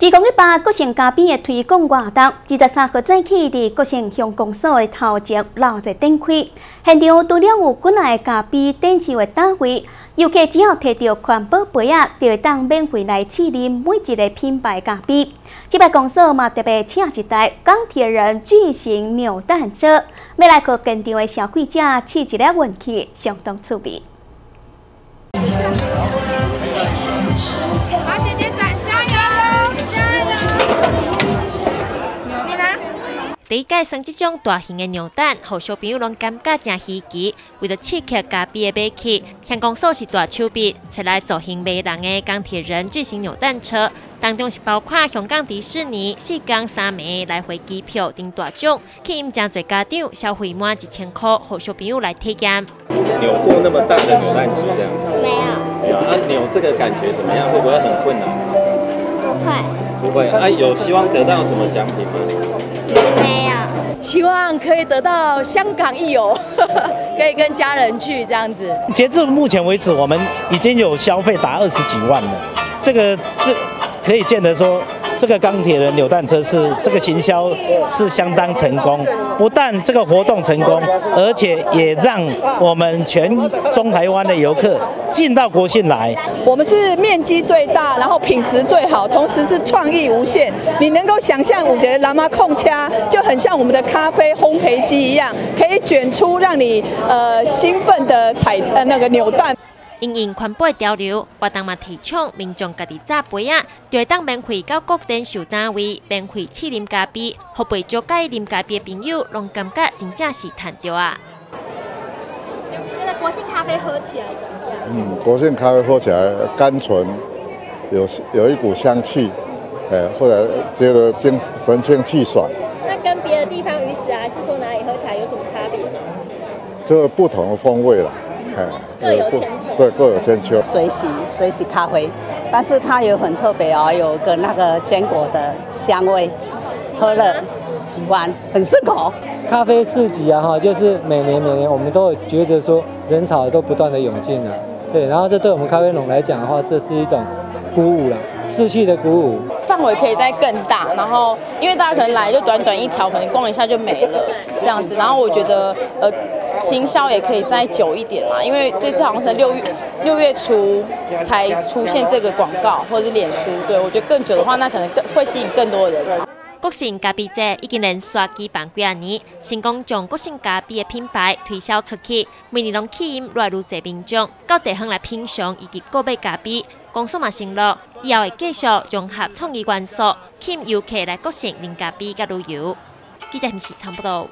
自讲一八个性咖啡的推广活动，二十三号早起伫个性乡公所的头前闹热展开，现场除了有国内咖啡展示的单位，游客只要摕到环保杯啊，就会当免费来试啉每一个品牌咖啡。这摆公所嘛特别请一台钢铁人巨型扭蛋车，要来给现场的消费者试一下运气，相当趣味。第一届生这种大型的牛蛋，互小朋友拢感觉真稀奇。为了刺激家己的买气，香港所是大手笔，出来造型迷人的钢铁人巨型扭蛋车，当中是包括香港迪士尼四港三枚来回机票等大奖，吸引真侪家长消费满一千块，互小朋友来体验。扭过那么大的扭蛋机这样？没有。没有啊？扭这个感觉怎么样？会不会很困难？不会。不会。啊，有希望得到什么奖品吗？没有，希望可以得到香港一游，可以跟家人去这样子。截至目前为止，我们已经有消费达二十几万了，这个是可以见得说。这个钢铁人扭蛋车是这个行销是相当成功，不但这个活动成功，而且也让我们全中台湾的游客进到国信来。我们是面积最大，然后品质最好，同时是创意无限。你能够想象，我觉得蓝妈控掐就很像我们的咖啡烘焙机一样，可以卷出让你呃兴奋的彩呃那个扭蛋。因应环保潮流，活动嘛提倡民众家己榨杯啊，就会当免费到各店售单位免费试啉咖啡，互陪酒介啉咖啡的朋友，拢感觉真正是赚到啊！国信咖啡喝起来怎么样？嗯，国信咖啡喝起来甘醇，有有一股香气，哎，或者觉得精神清气爽。那跟别的地方鱼子啊，还是说哪里喝起来有什么差别？这不同的风味了。哎各有千秋，对，各有千秋。水洗水洗咖啡，但是它有很特别哦，有个那个坚果的香味，喝了喜欢，很适口。咖啡市集啊，哈，就是每年每年我们都觉得说人潮都不断的涌进了，对，然后这对我们咖啡农来讲的话，这是一种鼓舞了，士气的鼓舞。范围可以再更大，然后因为大家可能来就短短一条，可能逛一下就没了这样子，然后我觉得呃。行销也可以再久一点嘛，因为这次好像是六月六月初才出现这个广告或者是脸书，对我觉得更久的话，那可能更会吸引更多的人潮。国信咖啡节已经连续举办几啊年，成功将国信咖啡的品牌推销出去，每年拢吸引越来越多民众到地方来品尝以及购买咖啡。公司嘛承诺以后会继续融合创意元素，吸引游客来国信饮咖啡甲旅游。记者是差不多。